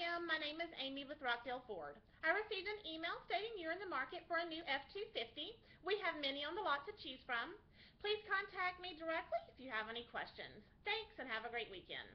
Jim. My name is Amy with Rockdale Ford. I received an email stating you're in the market for a new F-250. We have many on the lot to choose from. Please contact me directly if you have any questions. Thanks and have a great weekend.